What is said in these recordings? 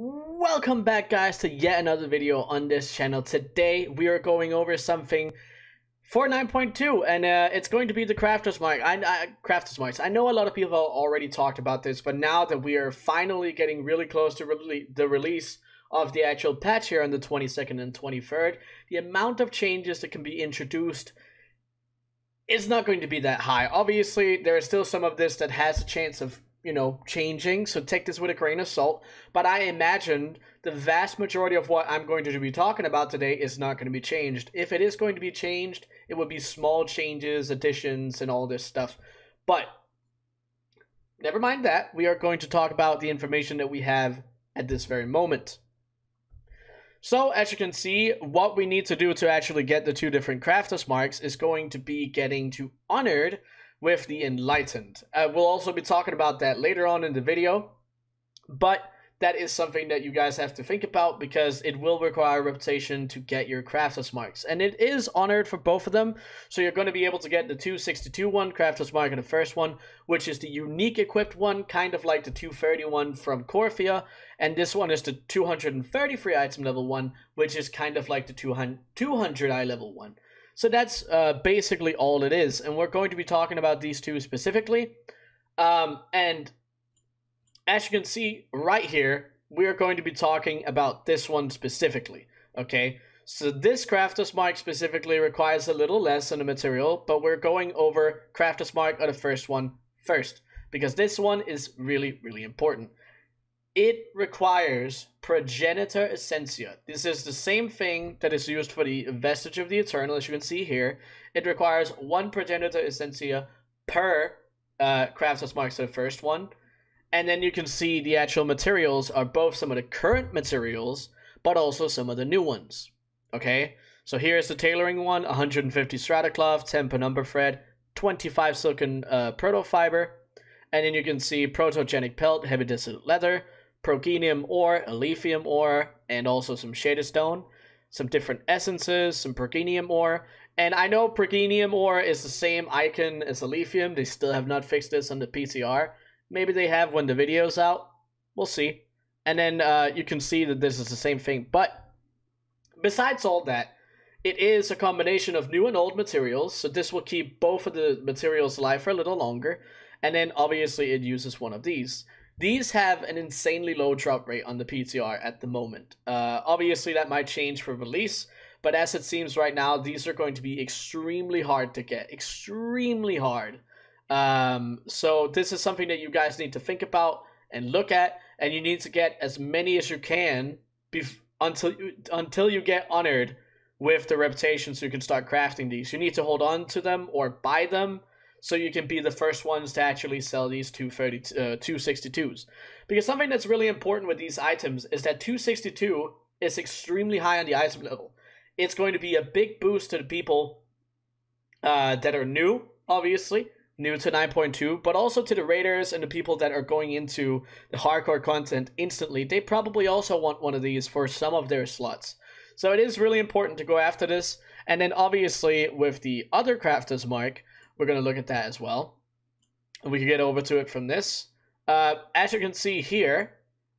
Welcome back guys to yet another video on this channel. Today we are going over something for 9.2 and uh, it's going to be the Crafter's Mark. I, I, Crafter's Marks. I know a lot of people have already talked about this, but now that we are finally getting really close to the release of the actual patch here on the 22nd and 23rd, the amount of changes that can be introduced is not going to be that high. Obviously, there is still some of this that has a chance of you know, changing. So take this with a grain of salt. But I imagine the vast majority of what I'm going to be talking about today is not going to be changed. If it is going to be changed, it would be small changes, additions, and all this stuff. But never mind that. We are going to talk about the information that we have at this very moment. So, as you can see, what we need to do to actually get the two different crafters marks is going to be getting to Honored, with the Enlightened. Uh, we'll also be talking about that later on in the video, but that is something that you guys have to think about because it will require reputation to get your Crafter's Marks. And it is honored for both of them, so you're going to be able to get the 262 one, Crafter's Mark, and the first one, which is the unique equipped one, kind of like the 231 from Korthia, and this one is the 233 item level one, which is kind of like the 200, 200 eye level one. So that's uh, basically all it is. And we're going to be talking about these two specifically. Um, and as you can see right here, we are going to be talking about this one specifically. Okay, so this Crafter's Mark specifically requires a little less on the material, but we're going over Crafter's Mark on the first one first, because this one is really, really important. It requires Progenitor Essentia. This is the same thing that is used for the Vestige of the Eternal, as you can see here. It requires one Progenitor Essentia per uh, Crafter's Mark, so the first one. And then you can see the actual materials are both some of the current materials, but also some of the new ones. Okay, so here's the tailoring one, 150 shrouded cloth, 10 penumbra thread, 25 silken uh, proto fiber, and then you can see protogenic pelt, heavy desolate leather, progenium ore, elethium ore, and also some shaded stone, some different essences, some progenium ore. And I know progenium ore is the same icon as elethium. They still have not fixed this on the PTR. Maybe they have when the video's out. We'll see. And then uh, you can see that this is the same thing. But besides all that, it is a combination of new and old materials. So this will keep both of the materials alive for a little longer. And then obviously it uses one of these. These have an insanely low drop rate on the PTR at the moment. Uh, obviously, that might change for release, but as it seems right now, these are going to be extremely hard to get. Extremely hard. Um, so this is something that you guys need to think about and look at, and you need to get as many as you can until until you get honored with the reputation so you can start crafting these. You need to hold on to them or buy them so you can be the first ones to actually sell these 230, uh, 262s. Because something that's really important with these items is that 262 is extremely high on the item level. It's going to be a big boost to the people uh, that are new, obviously, new to 9.2, but also to the raiders and the people that are going into the hardcore content instantly. They probably also want one of these for some of their slots. So it is really important to go after this. And then obviously with the other crafters mark, we're going to look at that as well. And we can get over to it from this. Uh, as you can see here,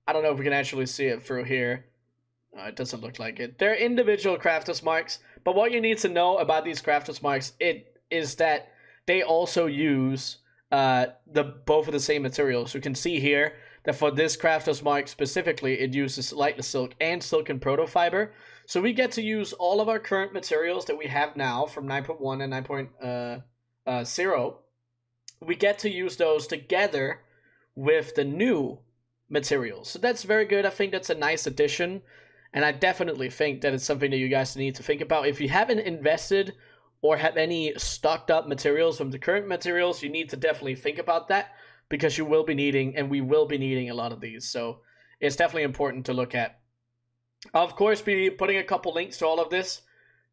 I don't know if we can actually see it through here. Uh, it doesn't look like it. They're individual crafters marks, but what you need to know about these crafters marks it is that they also use uh, the both of the same materials. You can see here that for this crafters mark specifically, it uses lightless silk and silken proto fiber. So we get to use all of our current materials that we have now from 9.1 and 9 uh, zero, we get to use those together with the new materials. So that's very good. I think that's a nice addition. And I definitely think that it's something that you guys need to think about. If you haven't invested or have any stocked up materials from the current materials, you need to definitely think about that because you will be needing, and we will be needing a lot of these. So it's definitely important to look at. I'll, of course, be putting a couple links to all of this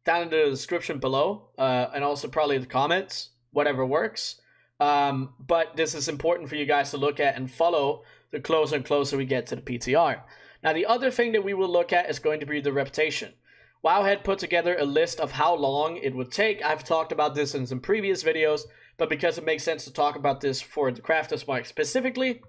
down in the description below, uh, and also probably the comments whatever works. Um, but this is important for you guys to look at and follow the closer and closer we get to the PTR. Now, the other thing that we will look at is going to be the reputation. Wowhead put together a list of how long it would take. I've talked about this in some previous videos, but because it makes sense to talk about this for the Crafter's Mark specifically,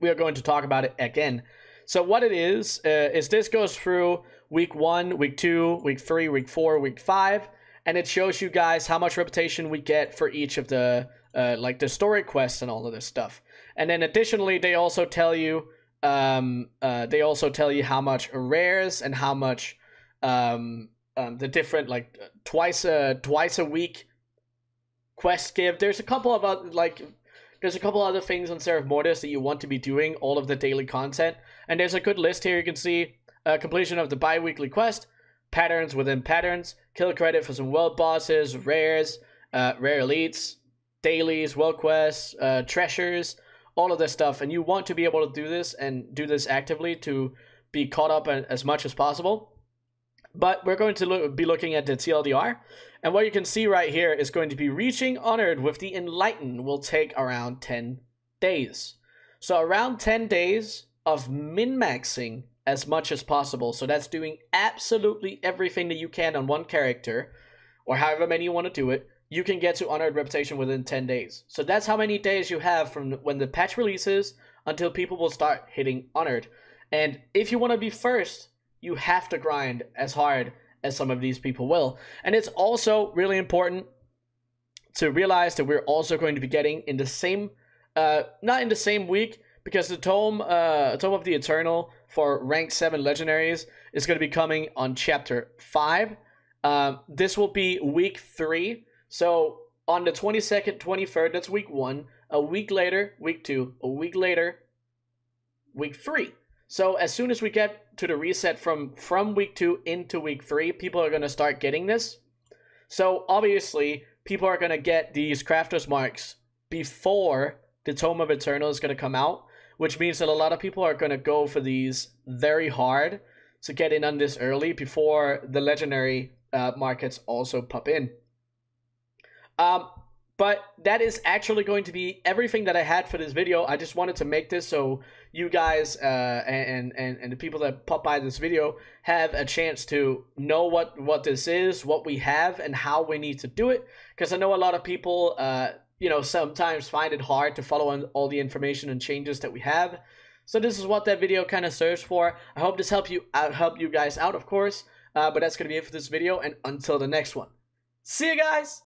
we are going to talk about it again. So what it is uh, is this goes through week one, week two, week three, week four, week five, and it shows you guys how much reputation we get for each of the uh, like the story quests and all of this stuff. And then additionally, they also tell you um, uh, they also tell you how much rares and how much um, um, the different like twice a twice a week quest give. There's a couple of other, like there's a couple other things on Zereth Mortis that you want to be doing all of the daily content, and there's a good list here. You can see uh, completion of the bi-weekly quest, patterns within patterns, kill credit for some world bosses, rares, uh, rare elites, dailies, world quests, uh, treasures, all of this stuff. And you want to be able to do this and do this actively to be caught up as much as possible. But we're going to be looking at the TLDR. And what you can see right here is going to be reaching honored with the enlightened will take around 10 days. So around 10 days of min-maxing as much as possible. So that's doing absolutely everything that you can on one character, or however many you want to do it, you can get to honored reputation within 10 days. So that's how many days you have from when the patch releases until people will start hitting honored. And if you want to be first, you have to grind as hard as some of these people will. And it's also really important to realize that we're also going to be getting in the same, uh, not in the same week, because the Tome, uh, Tome of the Eternal for rank 7 legendaries is going to be coming on chapter 5. Um, this will be week 3. So on the 22nd, 23rd, that's week 1. A week later, week 2. A week later, week 3. So as soon as we get to the reset from from week 2 into week 3, people are going to start getting this. So obviously, people are going to get these crafters marks before the Tome of Eternal is going to come out which means that a lot of people are going to go for these very hard to get in on this early before the legendary uh, markets also pop in. Um, but that is actually going to be everything that I had for this video. I just wanted to make this so you guys uh, and, and, and the people that pop by this video have a chance to know what, what this is, what we have, and how we need to do it. Because I know a lot of people... Uh, you know, sometimes find it hard to follow on all the information and changes that we have. So this is what that video kind of serves for. I hope this help you out, help you guys out, of course. Uh, but that's gonna be it for this video, and until the next one, see you guys.